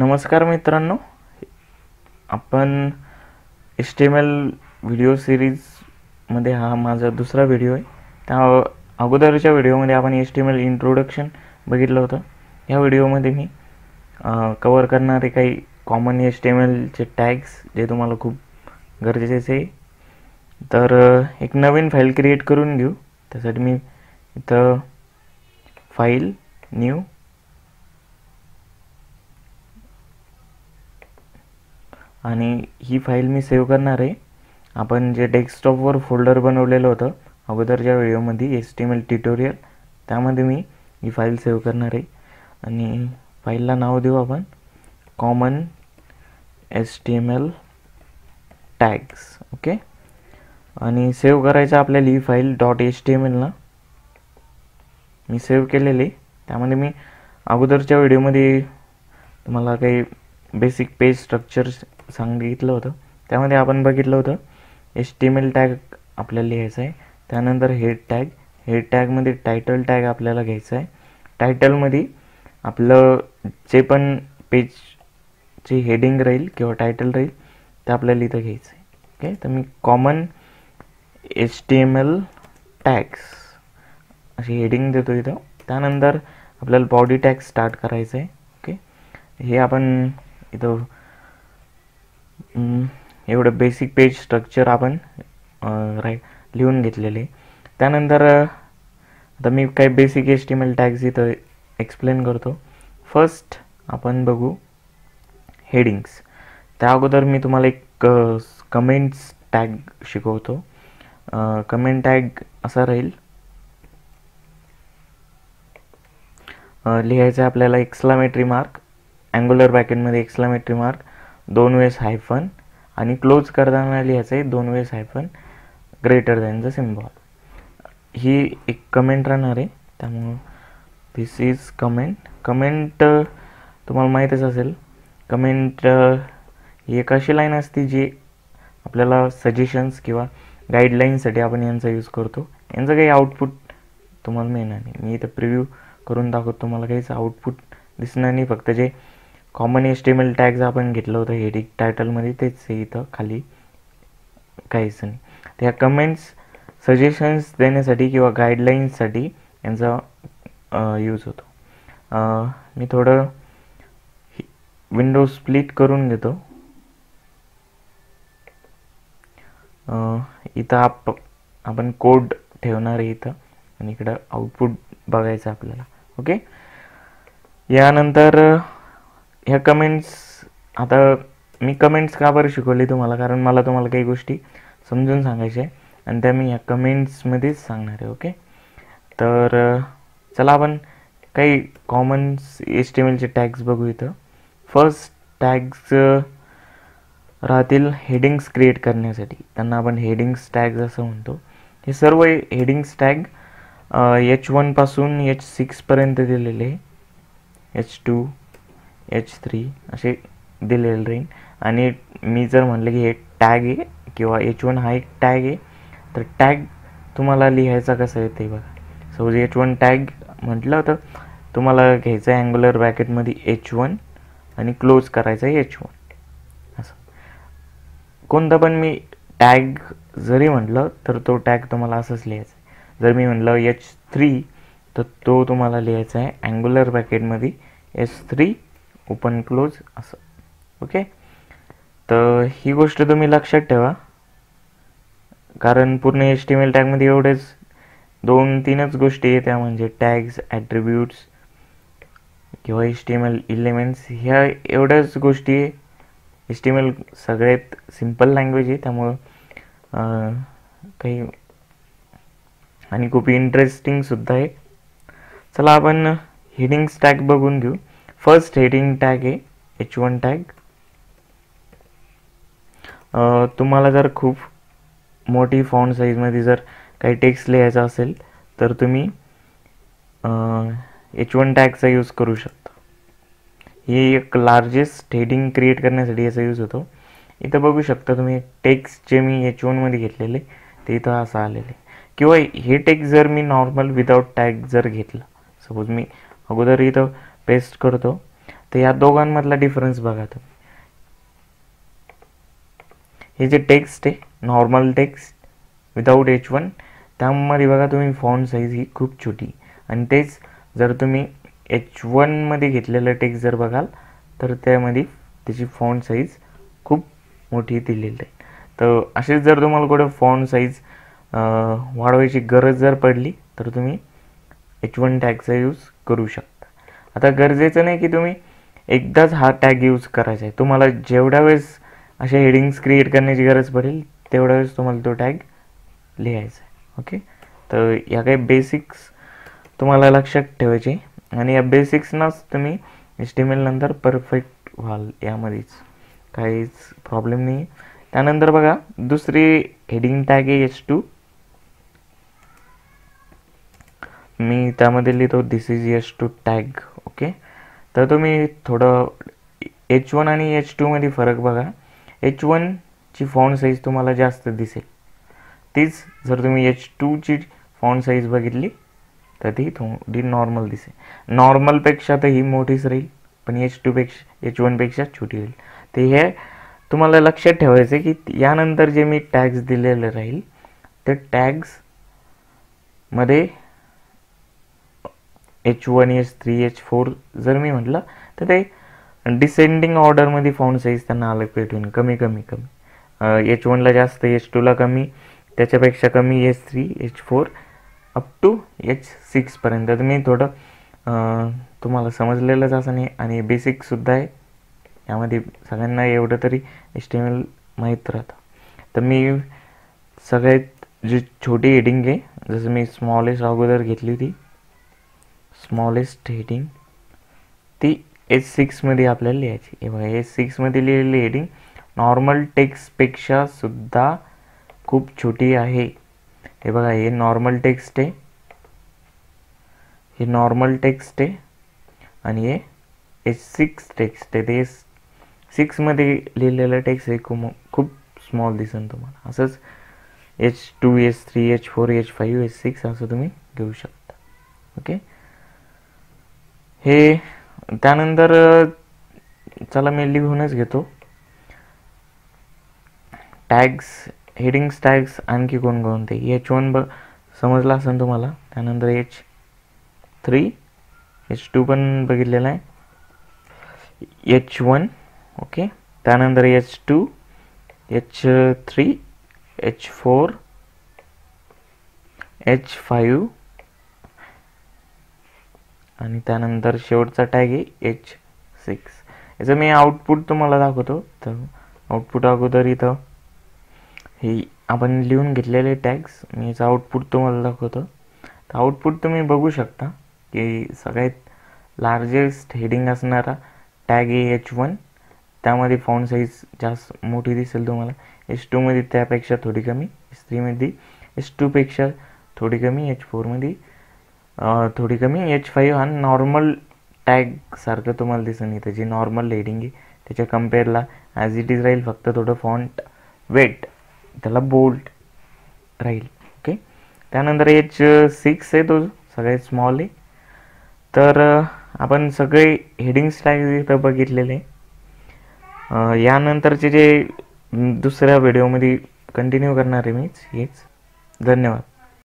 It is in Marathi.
नमस्कार मित्रांनो. आपण H T M L video सिरीजमध्ये हा माझा दुसरा व्हिडिओ आहे. त्या अगोदरच्या व्हिडिओमध्ये आपण H T M L introduction बघितलं होतं. ह्या व्हिडिओमध्ये मी कवर करणारे काही कॉमन एच टी एम एलचे टॅग्स जे तुम्हाला खूप गरजेचे आहे. तर एक नवीन फाईल क्रिएट करून घेऊ. त्यासाठी मी इथं फाईल न्यू आणि ही फाईल मी सेव्ह करणार आहे. आपण जे डेस्कटॉपवर फोल्डर बनवलेलं होतं अगोदरच्या व्हिडिओमध्ये S T M L tutorial त्यामध्ये मी ही फाईल सेव्ह करणार आहे. आणि फाईलला नाव देऊ आपण. Common S T M L tags okay? आणि सेव्ह करायचं आपल्याला ही file dot H T M एलला मी सेव्ह केलेली. त्यामध्ये मी अगोदरच्या व्हिडिओमध्ये तुम्हाला काही बेसिक पेज स्ट्रक्चर्स सांगितलं होतं. त्यामध्ये आपण बघितलं होतं H T M L tag आपल्याला लिहायचं आहे त्यानंतर हेड टॅग हेड टॅगमध्ये टायटल टॅग आपल्याला घ्यायचं आहे टायटलमध्ये आपलं जे पण पेजची हेडिंग राहील किंवा टायटल राहील ते आपल्याला इथं घ्यायचं आहे ओके तर मी common H T M L tags अशी हेडिंग देतो इथं. त्यानंतर आपल्याला बॉडी टॅग स्टार्ट करायचं आहे ओके हे आपण इथं एवढं बेसिक पेज स्ट्रक्चर आपण राय लिहून घेतलेले. त्यानंतर आता मी काही basic H T L tags इथं एक्सप्लेन करतो. फर्स्ट आपण बघू हेडिंग्स त्या अगोदर मी तुम्हाला एक कमेंट्स टॅग शिकवतो. कमेंट टॅग असा राहील. लिहायचं आहे आपल्याला एक्सलामेट्री मार्क अँग्युलर बॅकेटमध्ये एक्सलामेट्री मार्क दोन वेळेस हायफन आणि क्लोज करताना लिहायचं आहे दोन वेळेस हायफन ग्रेटर दॅनचं सिम्बॉल ही एक कमेंट राहणार आहे. त्यामुळं दिस इज कमेंट कमेंट तुम्हाला माहीतच असेल. कमेंट ही एक अशी लाईन असते जी आपल्याला सजेशन्स किंवा गाईडलाईनसाठी आपण यांचा यूज करतो. यांचं काही आउटपुट तुम्हाला मिळणार नाही. मी इथं प्रिव्ह्यू करून दाखवतो. तुम्हाला काहीच आउटपुट दिसणार नाही. फक्त जे common H T M L tags आपण घेतलं होतं हेडिंग टायटलमध्ये तेच आहे इथं खाली. काहीच नाही. त्या कमेंट्स सजेशन्स देण्यासाठी किंवा गाईडलाईन्ससाठी यांचा यूज होतो. मी थोडं विंडो स्प्लिट करून घेतो. इथं आप आपण कोड ठेवणार आहे इथं. आणि इकडं आउटपुट बघायचं आपल्याला. ओके यानंतर अ, ह्या कमेंट्स आता मी कमेंट्स का बरं शिकवले तुम्हाला? कारण मला तुम्हाला काही गोष्टी समजून सांगायच्या आहे आणि त्या मी ह्या कमेंट्समध्येच सांगणार आहे ओके तर चला आपण काही कॉमन्स एस टी एलचे टॅग्स बघू इथं. फर्स्ट टॅग्स राहतील हेडिंग्स क्रिएट करण्यासाठी. त्यांना आपण हेडिंग्स टॅग्स असं म्हणतो. हे सर्व हेडिंग्स टॅग एच वनपासून एच सिक्सपर्यंत दिलेले आहे. एच टू एच थ्री असे दिलेले राहील आणि मी जर म्हटलं की हे टॅग आहे किंवा एच वन हा एक टॅग आहे तर टॅग तुम्हाला लिहायचा कसं आहे ते बघा. सपोज एच वन टॅग म्हटलं तर तुम्हाला घ्यायचं आहे अँग्युलर ब्रॅकेटमध्ये एच वन आणि क्लोज करायचं आहे एच वन असं. कोणतं पण मी टॅग जरी म्हटलं तर तो टॅग तुम्हाला असंच लिहायचा आहे. जर मी म्हटलं एच थ्री तर तो तुम्हाला लिहायचा आहे अँग्युलर ब्रॅकेटमध्ये एच थ्री ओपन क्लोज असं. ओके तर ही गोष्ट तुम्ही लक्षात ठेवा. कारण पूर्ण एच टी एल टॅगमध्ये एवढेच दोन तीनच गोष्टी येत्या म्हणजे टॅग्स ॲट्रिब्यूट्स किंवा H T M L elements ह्या एवढ्याच गोष्टी एच टी एम एल सगळ्यात सिंपल लँग्वेज आहे. त्यामुळं काही आणि खूप इंटरेस्टिंगसुद्धा आहे. चला आपण हिडिंग्स टॅग बघून घेऊ. फर्स्ट हेडिंग टॅग आहे एच वन टॅग. तुम्हाला जर खूप मोठी फॉन्ट साईजमध्ये जर काही टेक्स्ट लिहायचा असेल तर तुम्ही एच वन टॅगचा यूज करू शकता. ही एक लार्जेस्ट हेडिंग क्रिएट करण्यासाठी याचा यूज होतो. इथं बघू शकता तुम्ही टेक्स्ट जे मी एच वनमध्ये घेतलेले ते इथं असं आलेले. किंवा हे टेक्स्ट जर मी नॉर्मल विदाउट टॅग जर घेतलं सपोज मी अगोदर इथं पेस्ट करतो. तर या दोघांमधला डिफरन्स बघा तुम्ही. हे जे टेक्स्ट आहे normal text without H one त्यामध्ये बघा तुम्ही फॉन्ट साईज ही खूप छोटी. आणि तेच जर तुम्ही एच वनमध्ये घेतलेलं टेक्स्ट जर बघाल तर त्यामध्ये त्याची फॉन्ट साईज खूप मोठी दिलेली आहे. तर असेच जर तुम्हाला कुठे फॉन्ट साईज वाढवायची गरज जर पडली तर तुम्ही एच वन टॅगचा यूज करू शकता. आता गरजेचं नाही की तुम्ही एकदाच हा टॅग यूज करायचा आहे. तुम्हाला जेवढ्या वेळेस असे हेडिंग्स क्रिएट करण्याची गरज पडेल तेवढ्या वेळेस तुम्हाला तो टॅग लिहायचा आहे. ओके तर या काही बेसिक्स तुम्हाला लक्षात ठेवायचे आणि या बेसिक्सनाच तुम्ही एच टी एम नंतर परफेक्ट व्हाल यामध्येच. काहीच प्रॉब्लेम नाही त्यानंतर बघा दुसरी हेडिंग टॅग आहे एच टू मी त्यामध्ये लिहितो this is H two tag okay तर तुम्ही थोडं एच वन आणि एच टूमध्ये फरक बघा. एच वनची फॉन्ट साईज तुम्हाला जास्त दिसेल. तीच जर तुम्ही एच टूची फॉन्ट साईज बघितली तर ती थोडी नॉर्मल दिसेल. नॉर्मलपेक्षा तर ही मोठीच राहील पण एच टूपेक्षा एच वनपेक्षा छोटी राहील. ते हे तुम्हाला लक्षात ठेवायचं आहे की यानंतर जे मी टॅग्स दिलेले राहील ते टॅग्समध्ये H one H three H four जर मी म्हटलं तर ते डिसेंडिंग ऑर्डरमध्ये फॉन्ट साईज त्यांना अलग भेटून कमी कमी कमी. एच वनला जास्त एच टूला कमी. त्याच्यापेक्षा कमी H three H four up to H सिक्सपर्यंत तर मी थोडं तुम्हाला समजलेलंच असं नाही. आणि बेसिकसुद्धा आहे. यामध्ये सगळ्यांना एवढं तरी एस्टिमेल माहीत राहतं. तर मी सगळ्यात जी छोटी हेडिंग आहे जसं मी स्मॉलेस्ट अगोदर घेतली होती स्मॉलेस्ट हेडिंग ती एच सिक्समध्ये आपल्याला लिहायची. हे बघा एच सिक्समध्ये लिहिलेली हेडिंग नॉर्मल टेक्स्टपेक्षा सुद्धा खूप छोटी आहे. हे बघा हे नॉर्मल टेक्स्ट आहे. हे नॉर्मल टेक्स्ट आहे. आणि हे एच सिक्स टेक्स्ट आहे. ते सिक्समध्ये लिहिलेलं टेक्स्ट हे खूप खूप स्मॉल दिसेल तुम्हाला. असंच H two H three H four H five H six असं तुम्ही घेऊ शकता. ओके हे त्यानंतर चला मी लिहूनच घेतो. टॅग्स हेडिंग्स टॅग्स आणखी कोणकोणते एच वन ब समजला असेल तुम्हाला. त्यानंतर एच थ्री एच टू पण बघितलेला आहे. एच वन ओके त्यानंतर H two H three H four H five आणि त्यानंतर शेवटचा टॅग आहे एच सिक्स याचं मी आउटपुट तुम्हाला दाखवतो. तर आउटपुट अगोदर इथं हे आपण लिहून घेतलेले टॅग्स मी याचं आउटपुट तुम्हाला दाखवतो. तर आउटपुट तुम्ही बघू शकता की सगळ्यात लार्जेस्ट हेडिंग असणारा टॅग आहे एच वन त्यामध्ये फॉन्ट साईज जास्त मोठी दिसेल तुम्हाला. एच टूमध्ये त्यापेक्षा थोडी कमी एच थ्रीमध्ये एच टूपेक्षा थोडी कमी एच फोरमध्ये थोडी कमी एच फाईव्ह हा नॉर्मल टॅगसारखं तुम्हाला दिसून येतं. जे नॉर्मल हेडिंग आहे त्याच्या कम्पेअरला ॲज इट इज राहील फक्त थोडं फॉन्ट वेट त्याला बोल्ड राहील. ओके त्यानंतर एच सिक्स आहे तो सगळ्यात स्मॉल आहे. तर आपण सगळे हेडिंग्स टॅग इथं बघितलेले. यानंतरचे जे दुसऱ्या व्हिडिओमध्ये कंटिन्यू करणार आहे मीच. हेच धन्यवाद.